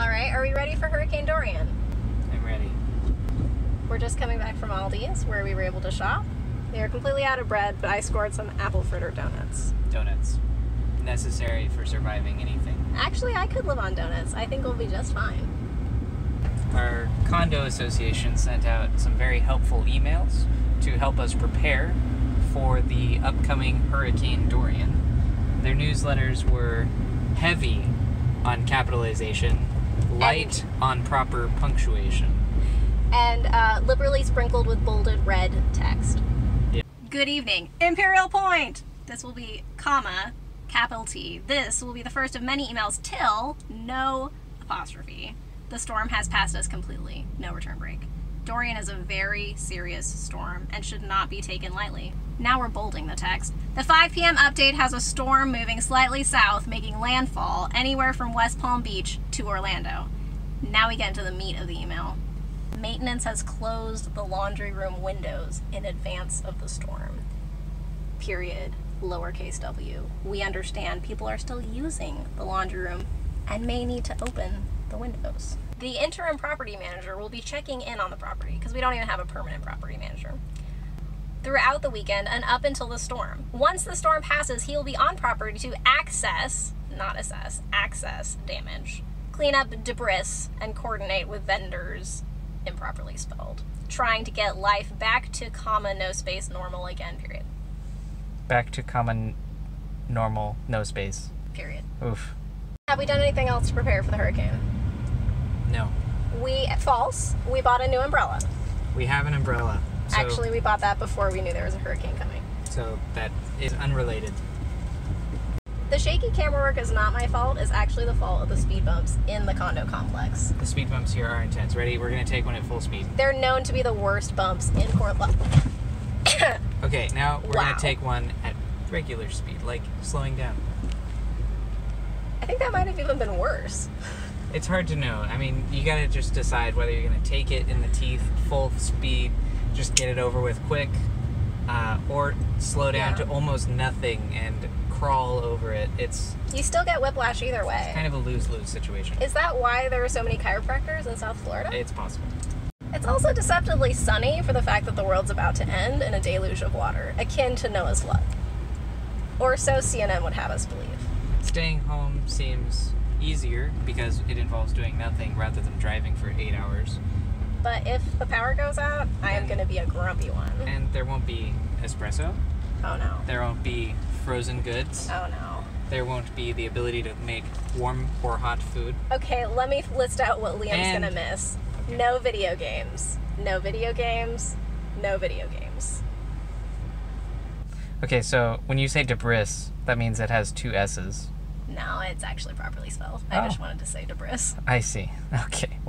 All right, are we ready for Hurricane Dorian? I'm ready. We're just coming back from Aldi's where we were able to shop. They were completely out of bread, but I scored some apple fritter donuts. Donuts. Necessary for surviving anything. Actually, I could live on donuts. I think we'll be just fine. Our condo association sent out some very helpful emails to help us prepare for the upcoming Hurricane Dorian. Their newsletters were heavy on capitalization, light on proper punctuation. And uh, liberally sprinkled with bolded red text. Yeah. Good evening. Imperial Point! This will be comma, capital T. This will be the first of many emails till no apostrophe. The storm has passed us completely. No return break. Dorian is a very serious storm and should not be taken lightly. Now we're bolding the text. The 5 p.m. update has a storm moving slightly south, making landfall anywhere from West Palm Beach to Orlando. Now we get into the meat of the email. Maintenance has closed the laundry room windows in advance of the storm. Period. Lowercase w. We understand people are still using the laundry room and may need to open the windows. The interim property manager will be checking in on the property because we don't even have a permanent property manager throughout the weekend and up until the storm. Once the storm passes, he will be on property to access, not assess, access damage, clean up debris, and coordinate with vendors, improperly spelled, trying to get life back to comma no space normal again, period. Back to common, normal, no space. Period. Oof. Have we done anything else to prepare for the hurricane? No. We, false, we bought a new umbrella. We have an umbrella. So, Actually, we bought that before we knew there was a hurricane coming. so that is unrelated. The shaky camera work is not my fault, it's actually the fault of the speed bumps in the condo complex. The speed bumps here are intense. Ready? We're gonna take one at full speed. They're known to be the worst bumps in Portland. Okay, now we're Wow. gonna take one at regular speed, like slowing down. I think that might have even been worse. It's hard to know. I mean, you gotta just decide whether you're gonna take it in the teeth, full speed, just get it over with quick, uh, or slow down Yeah. to almost nothing and crawl over it. It's You still get whiplash either way. It's kind of a lose-lose situation. Is that why there are so many chiropractors in South Florida? It's possible. It's also deceptively sunny for the fact that the world's about to end in a deluge of water, akin to Noah's flood. Or so CNN would have us believe. Staying home seems easier because it involves doing nothing rather than driving for eight hours. But if the power goes out, I am going to be a grumpy one. And there won't be espresso. Oh no. There won't be frozen goods. Oh no. There won't be the ability to make warm or hot food. Okay, let me list out what Liam's And- gonna miss. No video games. No video games. No video games. Okay, so when you say debris, that means it has two S's. No, it's actually properly spelled. I Oh. just wanted to say debris. I see. Okay.